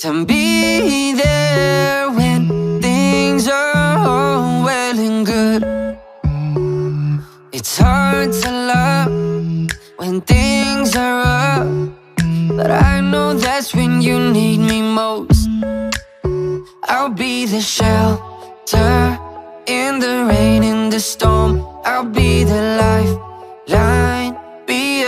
to be there when things are all well and good. It's hard to love when things are up, but I know that's when you need me most. I'll be the shelter in the rain, in the storm. I'll be the lifeline,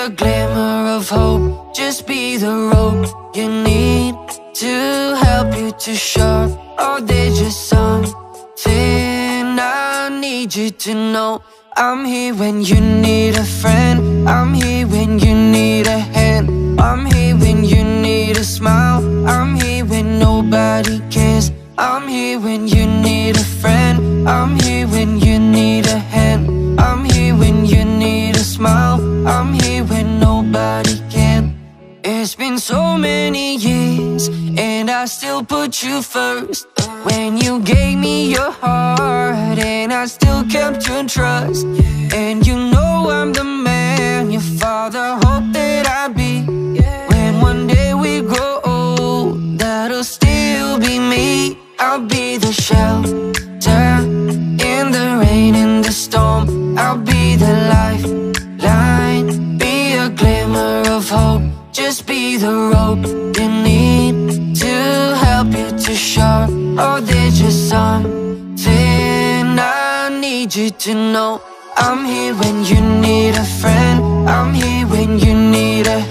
a glimmer of hope. Just be the rope you need to help you to shore. Oh, there's just something I need you to know. I'm here when you need a friend. I'm here when you so many years, and I still put you first. When you gave me your heart, and I still kept your trust. And you know I'm the man your father hoped that I'd be. When one day we grow old, that'll still be me. I'll be the shelter Just be the rope you need to help you to shore. Oh, there's just something I need you to know. I'm here when you need a friend. I'm here when you need a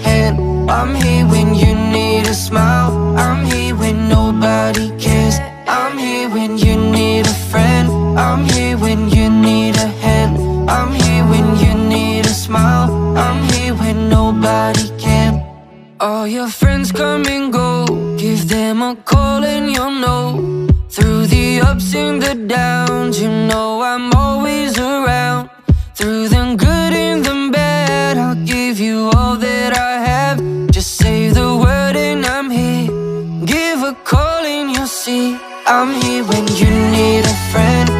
a call and you'll know. Through the ups and the downs, you know I'm always around. Through the good and the bad, I'll give you all that I have. Just say the word and I'm here. Give a call and you'll see. I'm here when you need a friend.